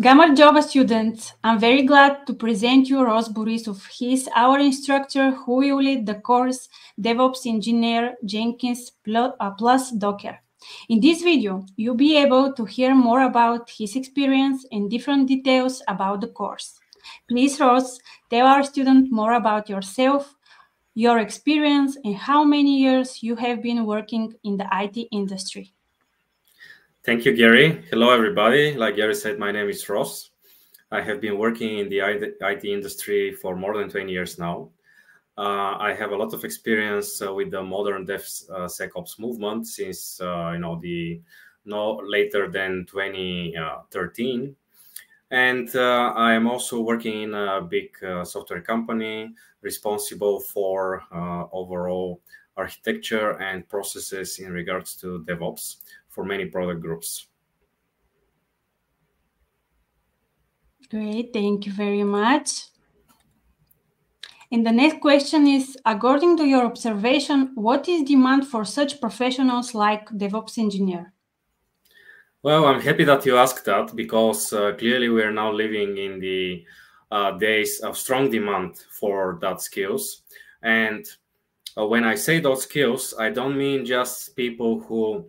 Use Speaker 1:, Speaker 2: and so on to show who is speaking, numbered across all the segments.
Speaker 1: Gamma Java students, I'm very glad to present you Ross Borissov. He is our instructor who will lead the course DevOps Engineer Jenkins uh, plus Docker. In this video, you'll be able to hear more about his experience and different details about the course. Please, Ross, tell our student more about yourself, your experience, and how many years you have been working in the IT industry.
Speaker 2: Thank you, Gary. Hello, everybody. Like Gary said, my name is Ross. I have been working in the IT industry for more than 20 years now. Uh, I have a lot of experience uh, with the modern DevSecOps uh, movement since uh, you know the no later than 2013, and uh, I am also working in a big uh, software company responsible for overall architecture and processes in regards to DevOps for many product groups.
Speaker 1: Great, thank you very much. And the next question is, according to your observation, what is demand for such professionals like DevOps engineer?
Speaker 2: Well, I'm happy that you asked that because uh, clearly we are now living in the uh, days of strong demand for that skills. And uh, when I say those skills, I don't mean just people who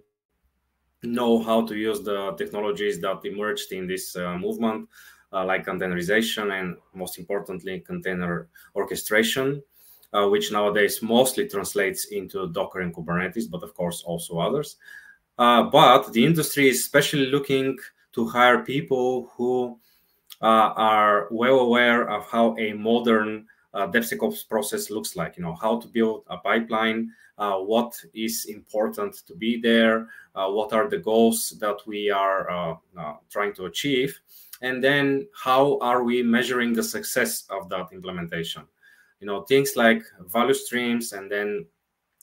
Speaker 2: know how to use the technologies that emerged in this uh, movement, uh, like containerization and most importantly, container orchestration, uh, which nowadays mostly translates into Docker and Kubernetes, but of course also others. Uh, but the industry is especially looking to hire people who uh, are well aware of how a modern uh, DevSecOps process looks like, you know, how to build a pipeline, uh, what is important to be there, uh, what are the goals that we are uh, uh, trying to achieve, and then how are we measuring the success of that implementation. You know, things like value streams and then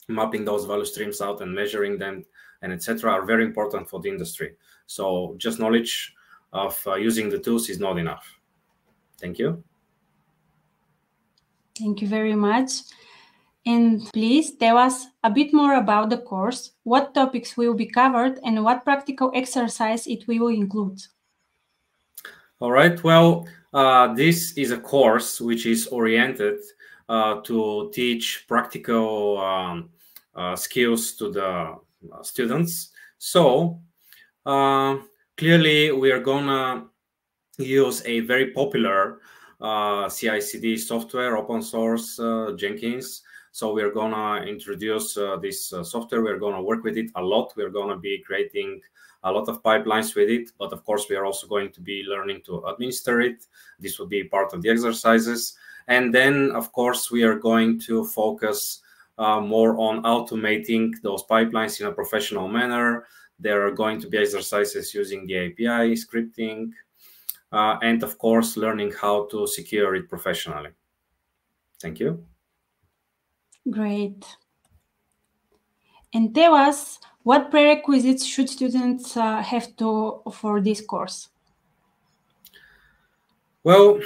Speaker 2: mapping those value streams out and measuring them and etc. are very important for the industry. So just knowledge of uh, using the tools is not enough. Thank you.
Speaker 1: Thank you very much. And please tell us a bit more about the course, what topics will be covered, and what practical exercise it will include.
Speaker 2: All right. Well, uh, this is a course which is oriented uh, to teach practical um, uh, skills to the uh, students. So uh, clearly, we are gonna use a very popular uh, CI/CD software, open source Jenkins so we're gonna introduce uh, this uh, software. We're gonna work with it a lot. We're gonna be creating a lot of pipelines with it, but of course we are also going to be learning to administer it. This will be part of the exercises. And then of course we are going to focus uh, more on automating those pipelines in a professional manner. There are going to be exercises using the API scripting, uh, and of course, learning how to secure it professionally. Thank you.
Speaker 1: Great. And tell us what prerequisites should students uh, have to for this course?
Speaker 2: Well,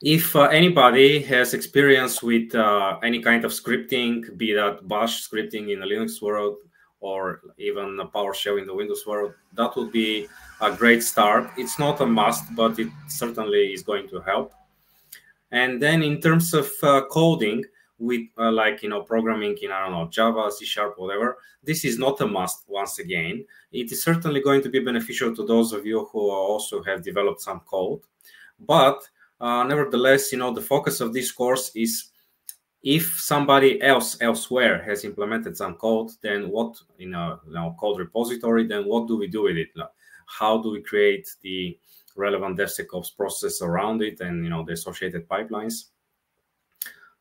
Speaker 2: if uh, anybody has experience with uh, any kind of scripting, be that Bash scripting in the Linux world or even a PowerShell in the Windows world, that would be a great start. It's not a must, but it certainly is going to help. And then in terms of uh, coding, with uh, like you know programming in i don't know java c sharp whatever this is not a must once again it is certainly going to be beneficial to those of you who also have developed some code but uh, nevertheless you know the focus of this course is if somebody else elsewhere has implemented some code then what in a you know, code repository then what do we do with it how do we create the relevant devsecops process around it and you know the associated pipelines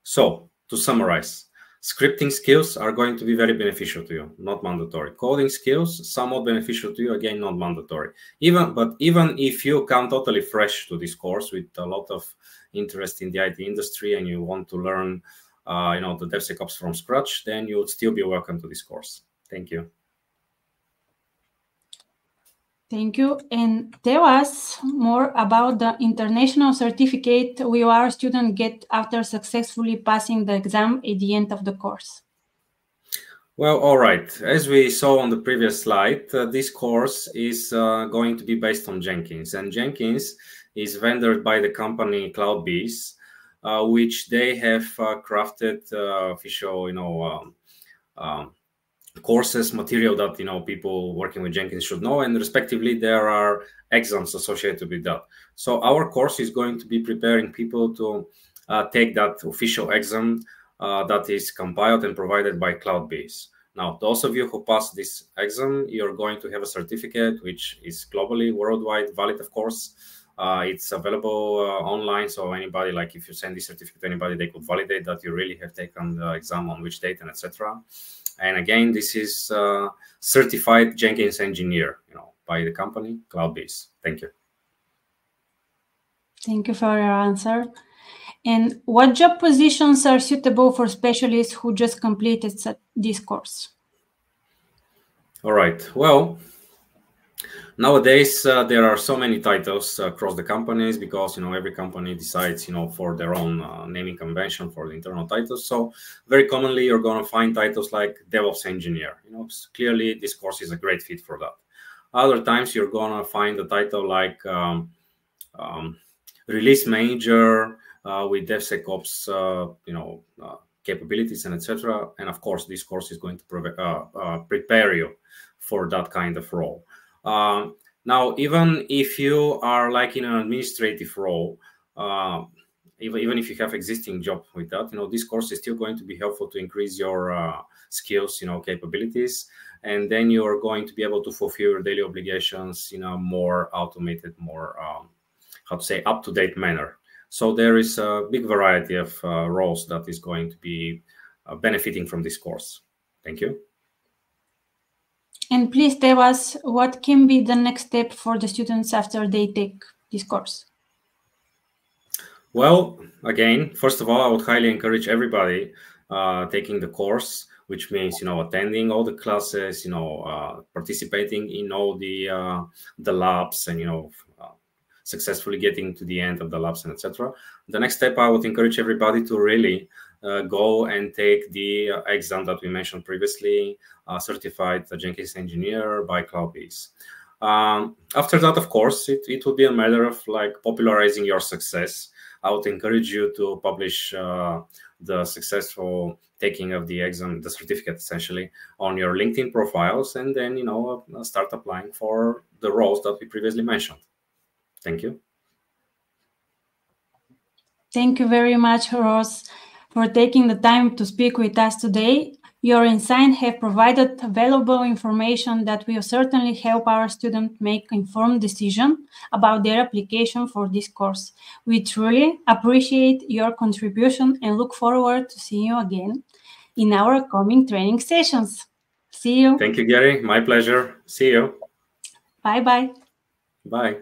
Speaker 2: so to summarize, scripting skills are going to be very beneficial to you, not mandatory. Coding skills, somewhat beneficial to you, again, not mandatory. Even but even if you come totally fresh to this course with a lot of interest in the IT industry and you want to learn, uh, you know, the DevSecOps from scratch, then you would still be welcome to this course. Thank you.
Speaker 1: Thank you. And tell us more about the international certificate will our student get after successfully passing the exam at the end of the course?
Speaker 2: Well, all right. As we saw on the previous slide, uh, this course is uh, going to be based on Jenkins. And Jenkins is vendored by the company CloudBees, which they have uh, crafted uh, official, you know, um, um, courses, material that, you know, people working with Jenkins should know. And respectively, there are exams associated with that. So our course is going to be preparing people to uh, take that official exam uh, that is compiled and provided by CloudBees. Now, those of you who pass this exam, you're going to have a certificate which is globally, worldwide, valid, of course. Uh, it's available uh, online, so anybody, like if you send this certificate to anybody, they could validate that you really have taken the exam on which date and etc. And again, this is uh, certified Jenkins engineer, you know, by the company CloudBees. Thank you.
Speaker 1: Thank you for your answer. And what job positions are suitable for specialists who just completed this course?
Speaker 2: All right. Well, nowadays uh, there are so many titles across the companies because you know every company decides you know for their own uh, naming convention for the internal titles. So very commonly you're going to find titles like DevOps engineer. You know, clearly this course is a great fit for that. Other times you're going to find a title like um, um, release manager uh, with DevSecOps, uh, you know, uh, capabilities and etc. And of course, this course is going to prepare you for that kind of role. Um, now, even if you are like in an administrative role, even, even if you have existing job with that, you know, this course is still going to be helpful to increase your uh, skills, you know, capabilities. And then you're going to be able to fulfill your daily obligations in a more automated, more, um, how to say, up-to-date manner. So there is a big variety of uh, roles that is going to be uh, benefiting from this course. Thank you.
Speaker 1: And please tell us what can be the next step for the students after they take this course.
Speaker 2: Well, again, first of all, I would highly encourage everybody uh, taking the course, which means you know attending all the classes, you know, uh, participating in all the uh, the labs, and you know successfully getting to the end of the labs and etc. The next step, I would encourage everybody to really uh, go and take the uh, exam that we mentioned previously, uh, certified Jenkins engineer by CloudBees. Um, after that, of course, it, it would be a matter of like popularizing your success. I would encourage you to publish uh, the successful taking of the exam, the certificate essentially, on your LinkedIn profiles, and then you know uh, start applying for the roles that we previously mentioned. Thank you.
Speaker 1: Thank you very much, Ross, for taking the time to speak with us today. Your insights have provided valuable information that will certainly help our students make informed decision about their application for this course. We truly appreciate your contribution and look forward to seeing you again in our coming training sessions. See you.
Speaker 2: Thank you, Gary. My pleasure. See you.
Speaker 1: Bye-bye.
Speaker 2: Bye.